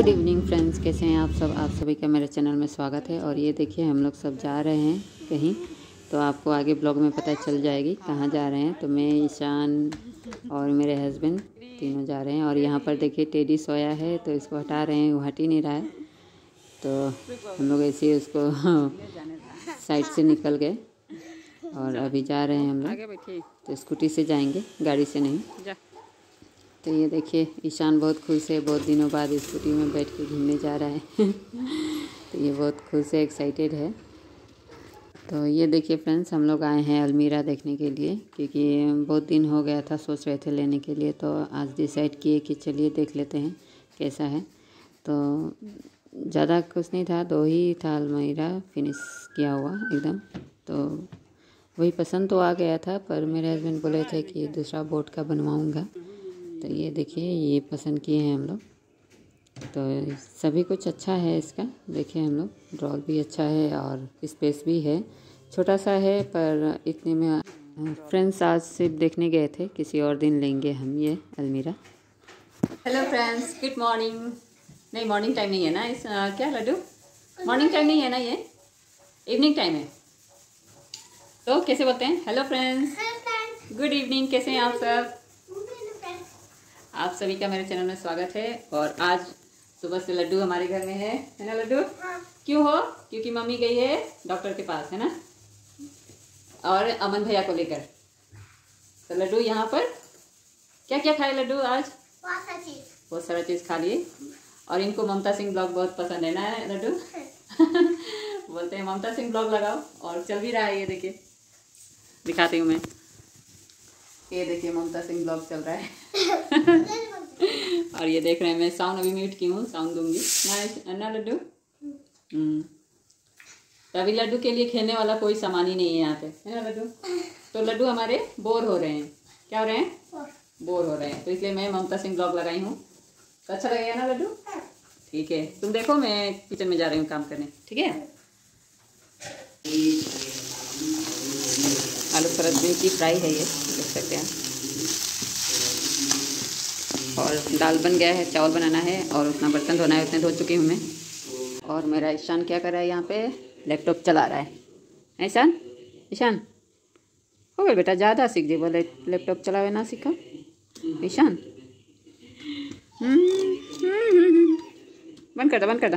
Good evening friends कैसे हैं आप सब? आप सभी का मेरे चैनल में स्वागत है। और ये देखिए हम लोग सब जा रहे हैं कहीं तो आपको आगे ब्लॉग में पता चल जाएगी कहाँ जा रहे हैं। तो मैं ईशान और मेरे हस्बैंड तीनों जा रहे हैं। और यहाँ पर देखिए टेडी सोया है तो इसको हटा रहे हैं वो हट ही नहीं रहा है। तो हम लोग ऐसे ही उसको साइड से निकल गए और अभी जा रहे हैं हम लोग। तो स्कूटी से जाएँगे गाड़ी से नहीं। तो ये देखिए, ईशान बहुत खुश है, बहुत दिनों बाद स्कूटी में बैठ के घूमने जा रहा है। तो ये बहुत खुश है एक्साइटेड है। तो ये देखिए फ्रेंड्स हम लोग आए हैं अलमीरा देखने के लिए, क्योंकि बहुत दिन हो गया था सोच रहे थे लेने के लिए तो आज डिसाइड किए कि चलिए देख लेते हैं कैसा है। तो ज़्यादा कुछ नहीं था, दो ही था अलमीरा फिनिश किया हुआ एकदम। तो वही पसंद तो आ गया था, पर मेरे हस्बैंड बोले थे कि दूसरा बोर्ड का बनवाऊँगा। तो ये देखिए ये पसंद किए हैं हम लोग। तो सभी कुछ अच्छा है इसका। देखिए हम लोग ड्रॉल भी अच्छा है और स्पेस भी है। छोटा सा है पर इतने में फ्रेंड्स आज सिर्फ़ देखने गए थे। किसी और दिन लेंगे हम ये अलमीरा। हेलो फ्रेंड्स गुड मॉर्निंग नहीं मॉर्निंग टाइम नहीं है ना इस आ, क्या लड्डू? मॉर्निंग टाइम नहीं है ना ये? इवनिंग टाइम है। तो कैसे बोलते हैं? हेलो फ्रेंड्स गुड इवनिंग कैसे हैं आप सब? आप सभी का मेरे चैनल में स्वागत है और आज सुबह से लड्डू हमारे घर में है। है ना लड्डू? क्यों हो? क्योंकि मम्मी गई है डॉक्टर के पास है ना? और अमन भैया को लेकर। तो लड्डू यहाँ पर। क्या क्या खाए लड्डू आज? बहुत सारा चीज़ खा लिए। और इनको ममता सिंह ब्लॉग बहुत पसंद है ना लड्डू? बोलते हैं ममता सिंह ब्लॉग लगाओ। और चल भी रहा है ये देखिए। दिखाती हूँ मैं। ये देखिए ममता सिंह ब्लॉग चल रहा है। और ये देख रहे हैं मैं साउंड अभी म्यूट की हूँ साउंड दूँगी। ना ना लड्डू? हम्म। तो अभी लड्डू के लिए खेलने वाला कोई सामान ही नहीं है यहाँ पे। है ना लड्डू? तो लड्डू हमारे बोर हो रहे हैं। क्या हो रहे हैं? बोर हो रहे हैं। तो इसलिए मैं ममता सिंह ब्लॉग लगाई हूँ। तो अच्छा लगेगा ना लड्डू? ठीक है। तुम देखो मैं किचन में जा रही हूँ काम करने। ठीक है? आलू सरसों की फ्राई है ये। सकते हैं। और दाल बन गया है, चावल बनाना है और उतना बर्तन धोना है, उतने धो चुकी हूँ मैं। और मेरा ईशान क्या कर रहा है यहाँ पे? लैपटॉप चला रहा है। ईशान? ईशान? हो गया बेटा, ज़्यादा सीख जी बोले लैपटॉप चलावे ना सीखा। ईशान? बंद कर दो, बंद कर दो।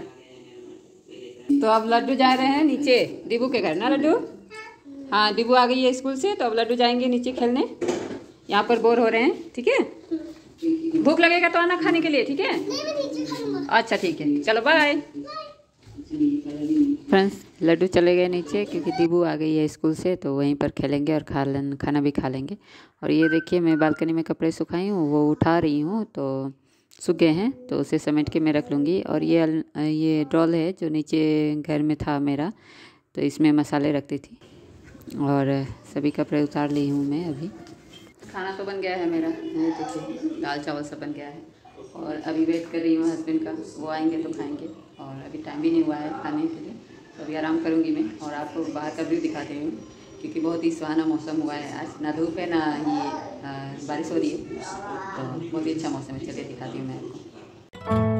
तो अब लड्डू जा रहे हैं नीचे दीबू के घर, ना लड्डू? हाँ दीबू आ गई है स्कूल से तो अब लड्डू जाएँगे नीचे खेलने। यहाँ पर बोर हो रहे हैं, ठीक है? भूख लगेगा तो आना खाने के लिए, ठीक है? अच्छा ठीक है। चलो बाय फ्रेंड्स, लड्डू चले गए नीचे, क्योंकि दीबू आ गई है स्कूल से तो वहीं पर खेलेंगे और खा खाना भी खा लेंगे। और ये देखिए, मैं बालकनी में कपड़े सुखाई हूँ, वो उठा रही हूँ तो सूख गए हैं तो उसे समेट के मैं रख लूँगी। और ये ये ड्रॉल है, जो नीचे घर में था मेरा तो इसमें मसाले रखती थी। और सभी कपड़े उतार ली हूँ मैं अभी। खाना तो बन गया है मेरा। देखिए, दाल चावल सब बन गया है। और अभी वेट कर रही हूँ हस्बैंड का। वो आएँगे तो खाएँगे। और अभी टाइम भी नहीं हुआ है खाने के लिए। तो अभी आराम करूँगी मैं। और आपको बाहर का व्यू दिखाती हूँ। क्योंकि बहुत ही सुहाना मौसम हुआ है आज। ना धूप है, ना ये बारिश हो रही है। तो बहुत ही अच्छा मौसम है। चलिए दिखाती हूँ मैं आपको।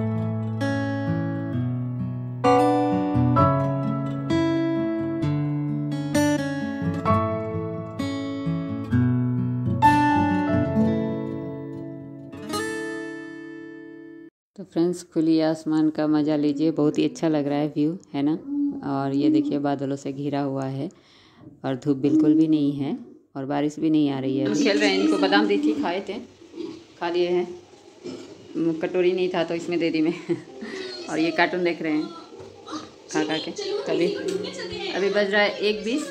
फ्रेंड्स, खुली आसमान का मज़ा लीजिए। बहुत ही अच्छा लग रहा है व्यू, है ना? और ये देखिए, बादलों से घिरा हुआ है और धूप बिल्कुल भी नहीं है और बारिश भी नहीं आ रही है। खेल रहे हैं, इनको बादाम दी थी खाए थे। खा लिए हैं। कटोरी नहीं था तो इसमें दे दी मैं। और ये कार्टून देख रहे हैं। खा खा के। तभी। अभी बज रहा है एक बीस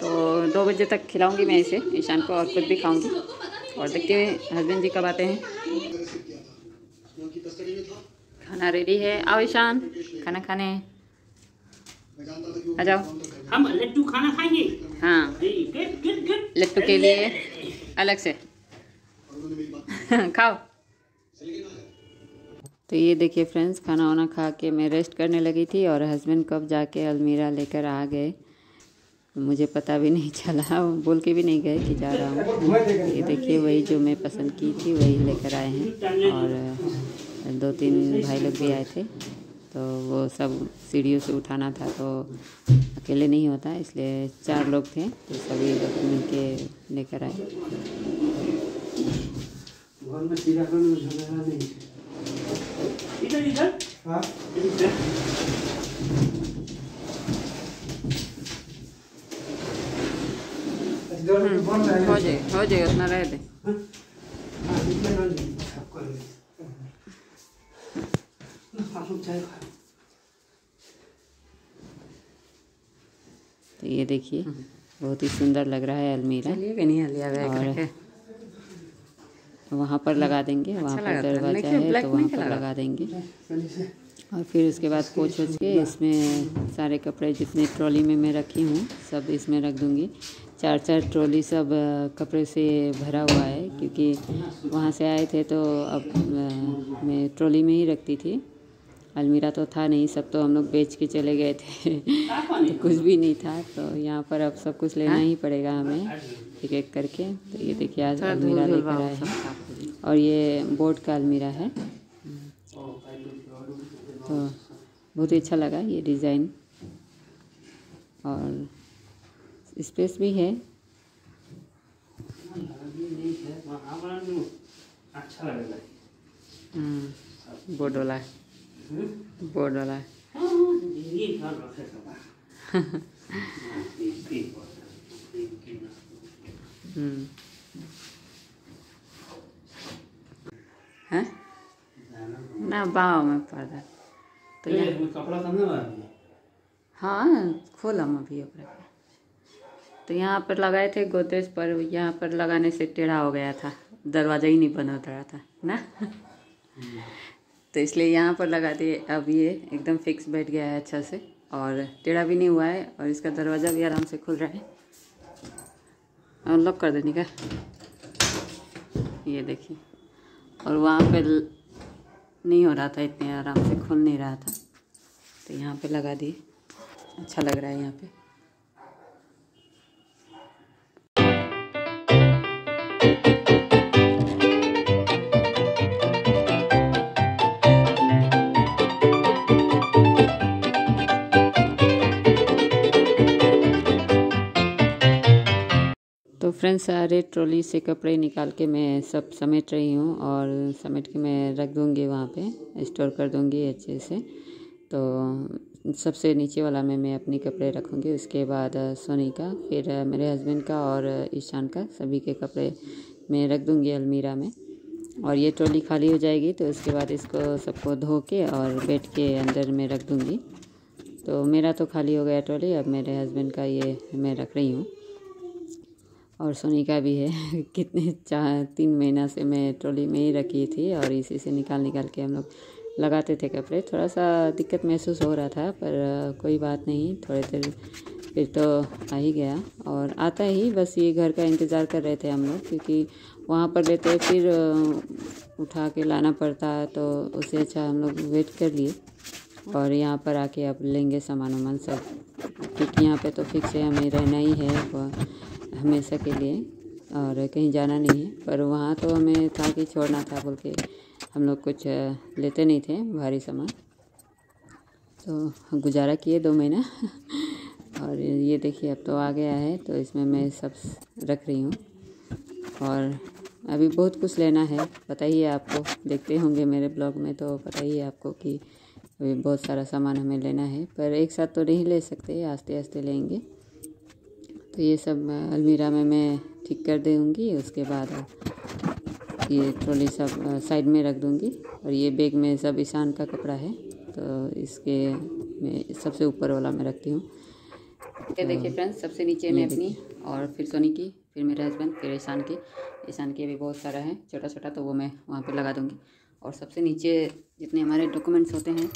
तो दो बजे तक खिलाऊँगी मैं इसे, ईशान को और खुद भी खाऊँगी। और देखते हुए हस्बैंड जी कब आते हैं? खाना रेडी है। आओ ईशान खाना खाने। आ जाओ। हम लड्डू खाना खाएँगे? हाँ। लट्टू के लिए अलग से। खाओ। तो ये देखिए फ्रेंड्स खाना वाना खा के मैं रेस्ट करने लगी थी और हस्बैंड कब जाके अलमीरा लेकर आ गए मुझे पता भी नहीं चला। बोल के भी नहीं गए कि जा रहा हूँ। ये देखिए वही जो मैं पसंद की थी वही लेकर आए हैं। और दो तीन भाई लोग भी आए थे। तो वो सब सीढ़ियों से उठाना था तो अकेले नहीं होता इसलिए चार लोग थे तो सभी लोग मिल के लेकर आए। इधर इधर। हाँ? इधर। इधर में बन रहा है। हो जाए हो जाए उतना रह दे। तो ये देखिए बहुत ही सुंदर लग रहा है अलमीरा। और वहाँ पर लगा देंगे वहाँ पर दरवाज़ा है तो वहाँ पर लगा? लगा देंगे। और फिर उसके बाद पोछ वोछ के इसमें सारे कपड़े जितने ट्रॉली में मैं रखी हूँ सब इसमें रख दूँगी। चार चार ट्रॉली सब कपड़े से भरा हुआ है क्योंकि वहाँ से आए थे तो अब मैं ट्रॉली में ही रखती थी। अलमीरा तो था नहीं सब तो हम लोग बेच के चले गए थे। तो कुछ भी नहीं था तो यहाँ पर अब सब कुछ लेना ही पड़ेगा हमें एक एक करके। तो ये देखिए आज अलमीरा लेकर आए हैं। हो। और ये बोर्ड का अलमीरा है। तो बहुत ही अच्छा लगा ये डिज़ाइन। और स्पेस भी है। अच्छा लगेगा हम्म, बोर्ड वाला है। बोर्ड वाला है। हम्म। हैं? ना बाव में पर्दा तो यहाँ कपड़ा ना हाँ खोला हम अभी ओकरा तो यहाँ पर लगाए थे गोदरेज पर यहाँ पर लगाने से टेढ़ा हो गया था। दरवाज़ा ही नहीं बंद होता रहा था ना? तो इसलिए यहाँ पर लगा दिए। अब ये एकदम फिक्स बैठ गया है अच्छा से और टेढ़ा भी नहीं हुआ है और इसका दरवाज़ा भी आराम से खुल रहा है। और लॉक कर देने का। ये देखिए। और वहाँ पे नहीं हो रहा था इतने, आराम से खुल नहीं रहा था। तो यहाँ पे लगा दिए। अच्छा लग रहा है यहाँ पे। फ्रेंड्स सारे ट्रॉली से कपड़े निकाल के मैं सब समेट रही हूँ और समेट के मैं रख दूँगी वहाँ पे स्टोर कर दूँगी अच्छे से। तो सबसे नीचे वाला में मैं अपने कपड़े रखूँगी, उसके बाद सोनी का, फिर मेरे हस्बैंड का और ईशान का, सभी के कपड़े मैं रख दूँगी अलमीरा में। और ये ट्रॉली खाली हो जाएगी तो उसके बाद इसको सबको धो के और बेड के अंदर मैं रख दूँगी। तो मेरा तो खाली हो गया ट्रॉली अब मेरे हस्बैंड का ये मैं रख रही हूँ। और सोनी का भी है। कितने चार तीन महीना से मैं ट्रॉली में ही रखी थी और इसी से निकाल निकाल के हम लोग लगाते थे कपड़े। थोड़ा सा दिक्कत महसूस हो रहा था, पर कोई बात नहीं, थोड़े देर फिर तो आ ही गया और आता ही। बस ये घर का इंतज़ार कर रहे थे हम लोग, क्योंकि वहाँ पर लेते फिर उठा के लाना पड़ता तो उससे अच्छा हम लोग वेट कर लिए। और यहाँ पर आके अब लेंगे सामान वामान सब, क्योंकि यहाँ पे तो फिक्स है, हमें रहना ही है। हमेशा के लिए और कहीं जाना नहीं है। पर वहाँ तो हमें था कि छोड़ना था, बोल के हम लोग कुछ लेते नहीं थे भारी सामान। तो गुजारा किए दो महीना। और ये देखिए, अब तो आ गया है तो इसमें मैं सब रख रही हूँ। और अभी बहुत कुछ लेना है पता ही है आपको। देखते होंगे मेरे ब्लॉग में तो पता ही है आपको कि अभी बहुत सारा सामान हमें लेना है। पर एक साथ तो नहीं ले सकते आस्ते आस्ते लेंगे। तो ये सब अलमीरा में मैं ठीक कर दूँगी उसके बाद ये ट्रॉली सब साइड में रख दूँगी। और ये बैग में सब ईशान का कपड़ा है तो इसके मैं सबसे ऊपर वाला मैं रखती हूँ। ये देखिए फ्रेंड्स सबसे नीचे में अपनी और फिर सोनी की फिर मेरे हस्बैंड फिर ईशान की। ईशान की अभी बहुत सारा है छोटा छोटा तो वो मैं वहाँ पर लगा दूँगी। और सबसे नीचे जितने हमारे डॉक्यूमेंट्स होते हैं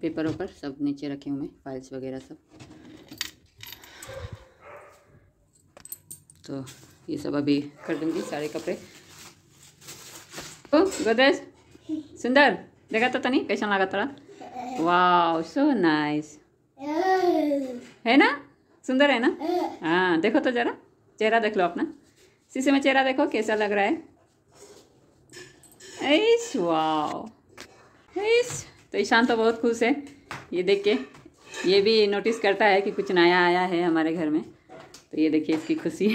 पेपर ऊपर सब नीचे रखे हुए फाइल्स वगैरह सब। तो ये सब अभी कर दूँगी सारे कपड़े। गोदरेज, सुंदर, देखा तो तनी कैसा लगा तोरा वाह सो नाइस है ना? सुंदर है ना? हाँ देखो तो जरा, चेहरा देख लो अपना। शीशे में चेहरा देखो कैसा लग रहा है। वाओ इस तो ईशान तो बहुत खुश है। ये देख के, ये भी नोटिस करता है कि कुछ नया आया है हमारे घर में। तो ये देखिए इसकी खुशी।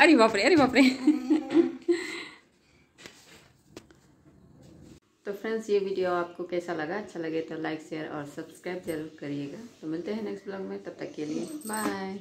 अरे बापरे अरे बापरे तो फ्रेंड्स, ये वीडियो आपको कैसा लगा? अच्छा लगे तो लाइक, शेयर और सब्सक्राइब ज़रूर करिएगा। तो मिलते हैं नेक्स्ट ब्लॉग में, तब तक के लिए बाय।